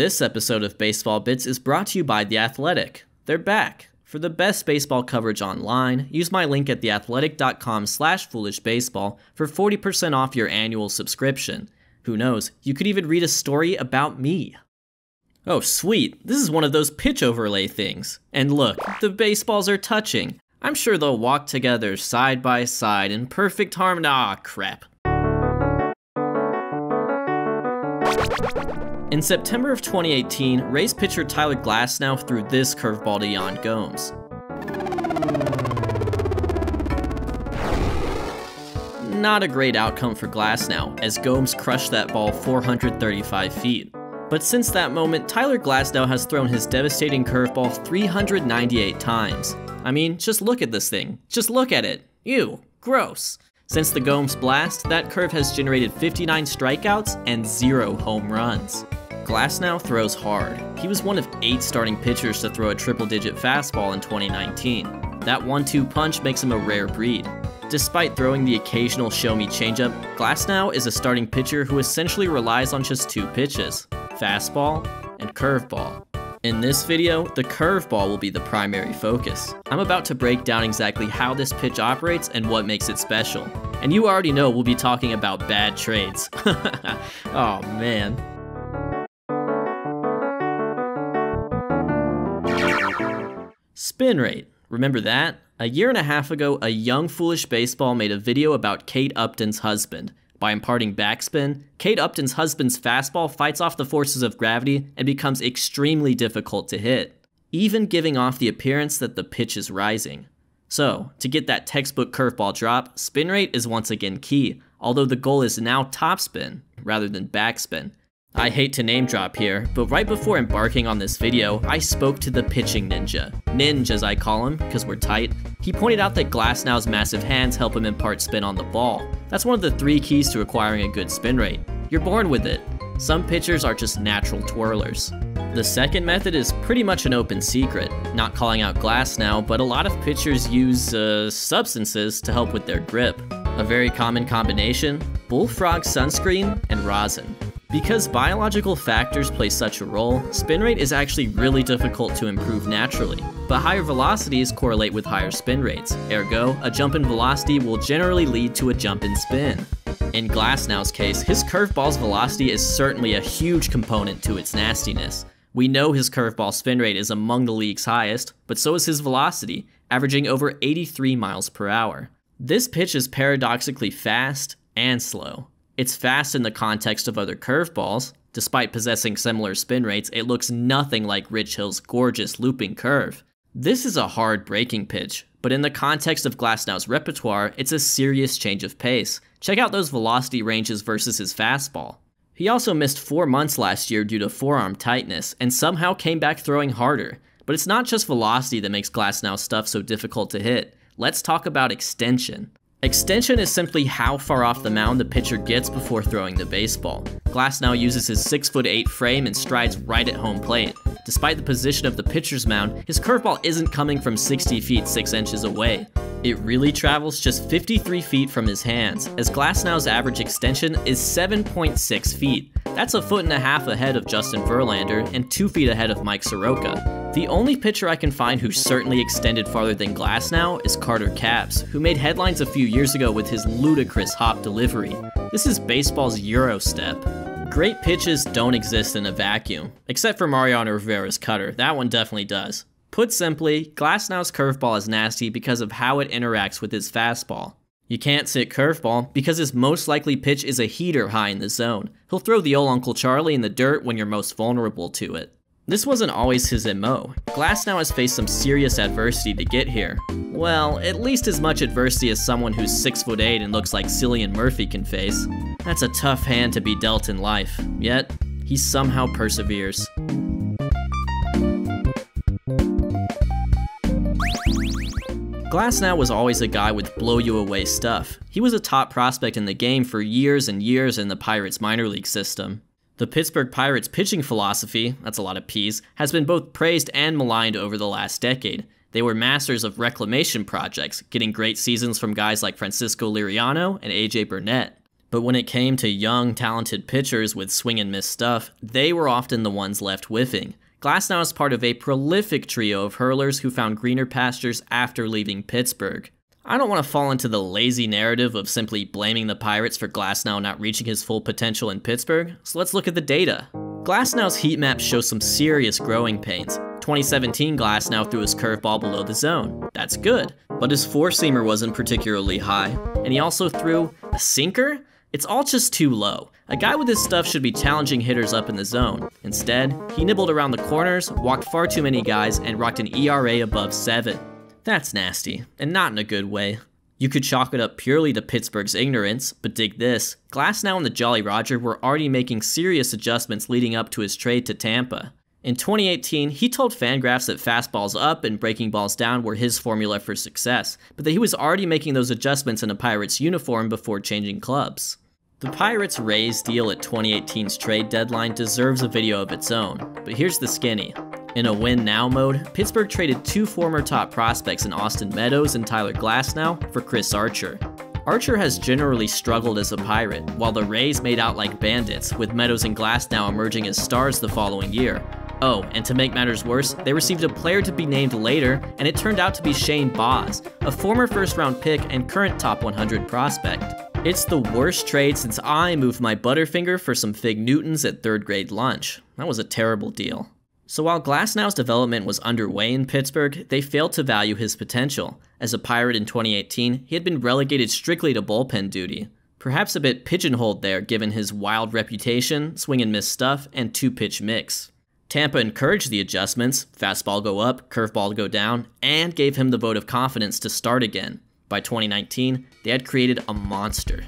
This episode of Baseball Bits is brought to you by The Athletic. They're back. For the best baseball coverage online, use my link at theathletic.com slash foolishbaseball for 40% off your annual subscription. Who knows, you could even read a story about me. Oh, sweet, this is one of those pitch overlay things. And look, the baseballs are touching. I'm sure they'll walk together side by side in perfect harmony. Ah, crap. In September of 2018, Rays pitcher Tyler Glasnow threw this curveball to Yan Gomes. Not a great outcome for Glasnow, as Gomes crushed that ball 435 feet. But since that moment, Tyler Glasnow has thrown his devastating curveball 398 times. I mean, just look at this thing. Just look at it. Ew, gross. Since the Gomes blast, that curve has generated 59 strikeouts and zero home runs. Glasnow throws hard. He was one of eight starting pitchers to throw a triple digit fastball in 2019. That one two punch makes him a rare breed. Despite throwing the occasional show me changeup, Glasnow is a starting pitcher who essentially relies on just two pitches fastball and curveball. In this video, the curveball will be the primary focus. I'm about to break down exactly how this pitch operates and what makes it special. And you already know we'll be talking about bad trades. oh man. Spin rate. Remember that? A year and a half ago, a young foolish baseball made a video about Kate Upton's husband. By imparting backspin, Kate Upton's husband's fastball fights off the forces of gravity and becomes extremely difficult to hit, even giving off the appearance that the pitch is rising. So, to get that textbook curveball drop, spin rate is once again key, although the goal is now topspin rather than backspin, I hate to name drop here, but right before embarking on this video, I spoke to the pitching ninja. Ninja as I call him, because we're tight. He pointed out that Glasnow's massive hands help him impart spin on the ball. That's one of the three keys to acquiring a good spin rate. You're born with it. Some pitchers are just natural twirlers. The second method is pretty much an open secret. Not calling out Glasnow, but a lot of pitchers use uh, substances to help with their grip. A very common combination, bullfrog sunscreen and rosin. Because biological factors play such a role, spin rate is actually really difficult to improve naturally, but higher velocities correlate with higher spin rates, ergo, a jump in velocity will generally lead to a jump in spin. In Glasnow's case, his curveball's velocity is certainly a huge component to its nastiness. We know his curveball spin rate is among the league's highest, but so is his velocity, averaging over 83 miles per hour. This pitch is paradoxically fast and slow. It's fast in the context of other curveballs. Despite possessing similar spin rates, it looks nothing like Rich Hill's gorgeous looping curve. This is a hard breaking pitch, but in the context of Glasnow's repertoire, it's a serious change of pace. Check out those velocity ranges versus his fastball. He also missed four months last year due to forearm tightness, and somehow came back throwing harder. But it's not just velocity that makes Glasnow's stuff so difficult to hit. Let's talk about extension. Extension is simply how far off the mound the pitcher gets before throwing the baseball. Glasnow uses his 6'8 frame and strides right at home plate. Despite the position of the pitcher's mound, his curveball isn't coming from 60 feet 6 inches away. It really travels just 53 feet from his hands, as Glasnow's average extension is 7.6 feet. That's a foot and a half ahead of Justin Verlander and 2 feet ahead of Mike Soroka. The only pitcher I can find who certainly extended farther than Glasnow is Carter Capps, who made headlines a few years ago with his ludicrous hop delivery. This is baseball's Euro step. Great pitches don't exist in a vacuum, except for Mariano Rivera's cutter, that one definitely does. Put simply, Glasnow's curveball is nasty because of how it interacts with his fastball. You can't sit curveball because his most likely pitch is a heater high in the zone. He'll throw the old Uncle Charlie in the dirt when you're most vulnerable to it. This wasn't always his MO. Glasnow has faced some serious adversity to get here. Well, at least as much adversity as someone who's 6'8 and looks like Cillian Murphy can face. That's a tough hand to be dealt in life, yet he somehow perseveres. Glasnow was always a guy with blow you away stuff. He was a top prospect in the game for years and years in the Pirates minor league system. The Pittsburgh Pirates pitching philosophy, that's a lot of P's, has been both praised and maligned over the last decade. They were masters of reclamation projects, getting great seasons from guys like Francisco Liriano and AJ Burnett. But when it came to young, talented pitchers with swing and miss stuff, they were often the ones left whiffing. Glasnow is part of a prolific trio of hurlers who found greener pastures after leaving Pittsburgh. I don't want to fall into the lazy narrative of simply blaming the Pirates for Glasnow not reaching his full potential in Pittsburgh, so let's look at the data. Glasnow's heat map shows some serious growing pains. 2017 Glasnow threw his curveball below the zone. That's good. But his four seamer wasn't particularly high, and he also threw a sinker? It's all just too low. A guy with his stuff should be challenging hitters up in the zone. Instead, he nibbled around the corners, walked far too many guys, and rocked an ERA above 7. That's nasty, and not in a good way. You could chalk it up purely to Pittsburgh's ignorance, but dig this. Glasnow and the Jolly Roger were already making serious adjustments leading up to his trade to Tampa. In 2018, he told Fangraphs that fastballs up and breaking balls down were his formula for success, but that he was already making those adjustments in a Pirates uniform before changing clubs. The Pirates Rays deal at 2018's trade deadline deserves a video of its own, but here's the skinny. In a win now mode, Pittsburgh traded two former top prospects in Austin Meadows and Tyler Glasnow for Chris Archer. Archer has generally struggled as a pirate, while the Rays made out like bandits, with Meadows and Glasnow emerging as stars the following year. Oh, and to make matters worse, they received a player to be named later, and it turned out to be Shane Baz, a former first round pick and current top 100 prospect. It's the worst trade since I moved my Butterfinger for some Fig Newtons at third grade lunch. That was a terrible deal. So while Glasnow's development was underway in Pittsburgh, they failed to value his potential. As a Pirate in 2018, he had been relegated strictly to bullpen duty. Perhaps a bit pigeonholed there given his wild reputation, swing and miss stuff, and two pitch mix. Tampa encouraged the adjustments, fastball go up, curveball go down, and gave him the vote of confidence to start again. By 2019, they had created a monster.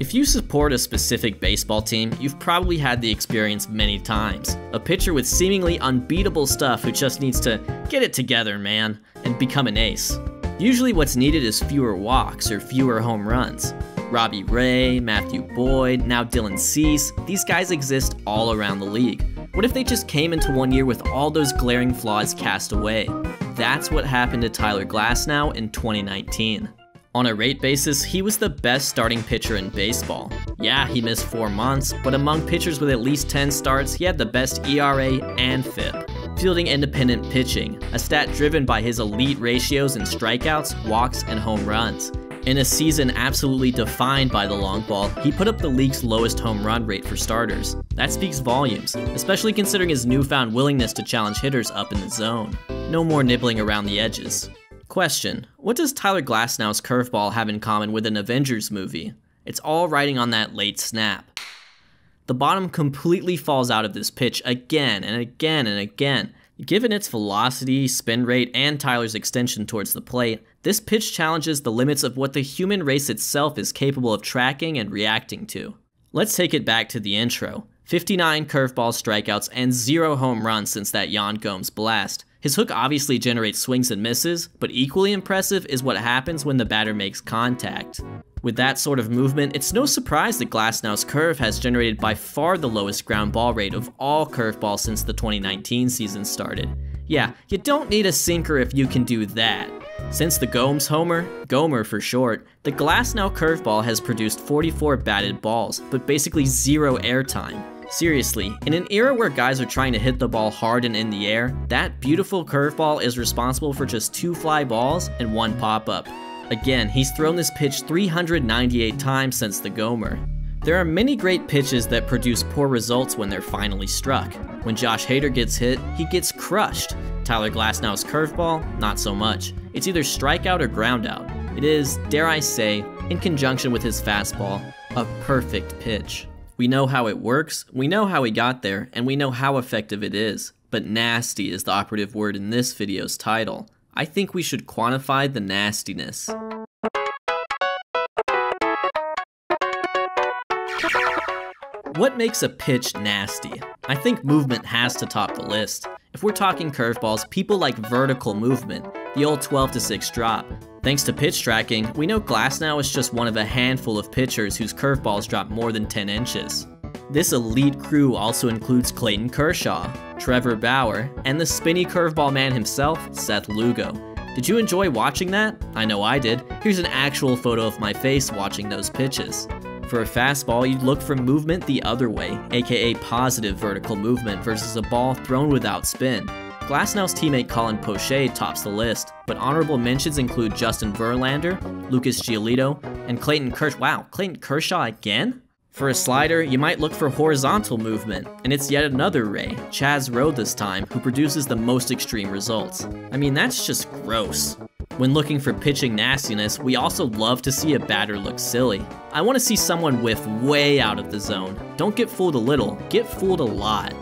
If you support a specific baseball team, you've probably had the experience many times. A pitcher with seemingly unbeatable stuff who just needs to get it together, man, and become an ace. Usually what's needed is fewer walks or fewer home runs. Robbie Ray, Matthew Boyd, now Dylan Cease, these guys exist all around the league. What if they just came into one year with all those glaring flaws cast away? That's what happened to Tyler Glasnow in 2019. On a rate basis, he was the best starting pitcher in baseball. Yeah, he missed 4 months, but among pitchers with at least 10 starts, he had the best ERA and FIP. Fielding independent pitching, a stat driven by his elite ratios in strikeouts, walks, and home runs. In a season absolutely defined by the long ball, he put up the league's lowest home run rate for starters. That speaks volumes, especially considering his newfound willingness to challenge hitters up in the zone. No more nibbling around the edges. Question, what does Tyler Glasnow's curveball have in common with an Avengers movie? It's all riding on that late snap. The bottom completely falls out of this pitch again and again and again. Given its velocity, spin rate, and Tyler's extension towards the plate, this pitch challenges the limits of what the human race itself is capable of tracking and reacting to. Let's take it back to the intro. 59 curveball strikeouts and zero home runs since that Yan Gomes blast. His hook obviously generates swings and misses, but equally impressive is what happens when the batter makes contact. With that sort of movement, it's no surprise that Glasnow's curve has generated by far the lowest ground ball rate of all curveballs since the 2019 season started. Yeah, you don't need a sinker if you can do that. Since the Gomes homer, Gomer for short, the Glasnow curveball has produced 44 batted balls, but basically zero airtime. Seriously, in an era where guys are trying to hit the ball hard and in the air, that beautiful curveball is responsible for just two fly balls and one pop-up. Again, he's thrown this pitch 398 times since the Gomer. There are many great pitches that produce poor results when they're finally struck. When Josh Hader gets hit, he gets crushed. Tyler Glasnow's curveball, not so much. It's either strikeout or groundout. It is, dare I say, in conjunction with his fastball, a perfect pitch. We know how it works, we know how he got there, and we know how effective it is. But nasty is the operative word in this video's title. I think we should quantify the nastiness. What makes a pitch nasty? I think movement has to top the list. If we're talking curveballs, people like vertical movement, the old 12 to 6 drop. Thanks to pitch tracking, we know Glasnow is just one of a handful of pitchers whose curveballs drop more than 10 inches. This elite crew also includes Clayton Kershaw, Trevor Bauer, and the spinny curveball man himself, Seth Lugo. Did you enjoy watching that? I know I did. Here's an actual photo of my face watching those pitches. For a fastball, you'd look for movement the other way, aka positive vertical movement versus a ball thrown without spin. Glasnow's teammate Colin Poche tops the list, but honorable mentions include Justin Verlander, Lucas Giolito, and Clayton Kershaw. Wow, Clayton Kershaw again? For a slider, you might look for horizontal movement, and it's yet another Ray, Chaz Roe this time, who produces the most extreme results. I mean, that's just gross. When looking for pitching nastiness, we also love to see a batter look silly. I want to see someone whiff way out of the zone. Don't get fooled a little, get fooled a lot.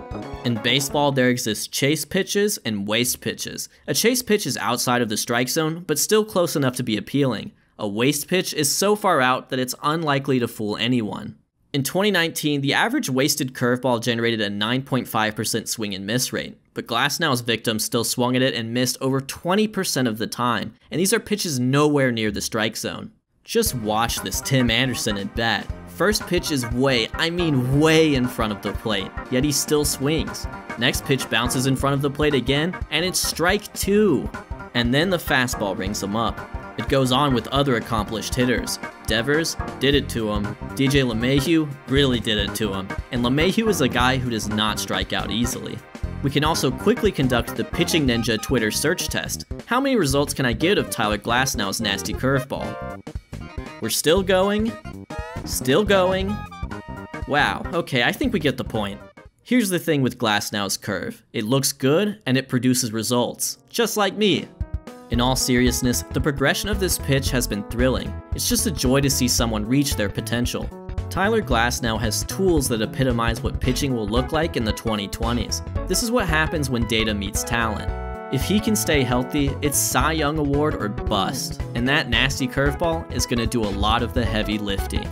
In baseball, there exists chase pitches and waste pitches. A chase pitch is outside of the strike zone, but still close enough to be appealing. A waste pitch is so far out that it's unlikely to fool anyone. In 2019, the average wasted curveball generated a 9.5% swing and miss rate, but Glasnow's victims still swung at it and missed over 20% of the time, and these are pitches nowhere near the strike zone. Just watch this Tim Anderson at bat. First pitch is way, I mean way in front of the plate, yet he still swings. Next pitch bounces in front of the plate again, and it's strike two. And then the fastball rings him up. It goes on with other accomplished hitters. Devers did it to him. DJ LeMahieu really did it to him. And LeMahieu is a guy who does not strike out easily. We can also quickly conduct the Pitching Ninja Twitter search test. How many results can I get of Tyler Glasnow's nasty curveball? We're still going, Still going. Wow, okay, I think we get the point. Here's the thing with Glasnow's curve. It looks good, and it produces results. Just like me. In all seriousness, the progression of this pitch has been thrilling. It's just a joy to see someone reach their potential. Tyler Glasnow has tools that epitomize what pitching will look like in the 2020s. This is what happens when data meets talent. If he can stay healthy, it's Cy Young Award or bust, and that nasty curveball is going to do a lot of the heavy lifting.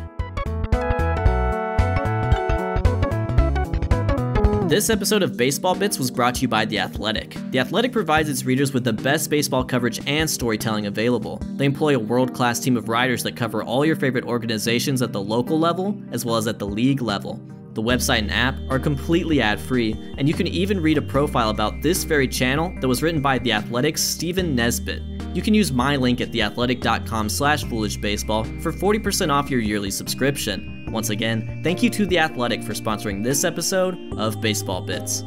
This episode of Baseball Bits was brought to you by The Athletic. The Athletic provides its readers with the best baseball coverage and storytelling available. They employ a world class team of writers that cover all your favorite organizations at the local level as well as at the league level. The website and app are completely ad free, and you can even read a profile about this very channel that was written by The Athletic's Stephen Nesbitt. You can use my link at theathletic.com slash foolishbaseball for 40% off your yearly subscription. Once again, thank you to The Athletic for sponsoring this episode of Baseball Bits.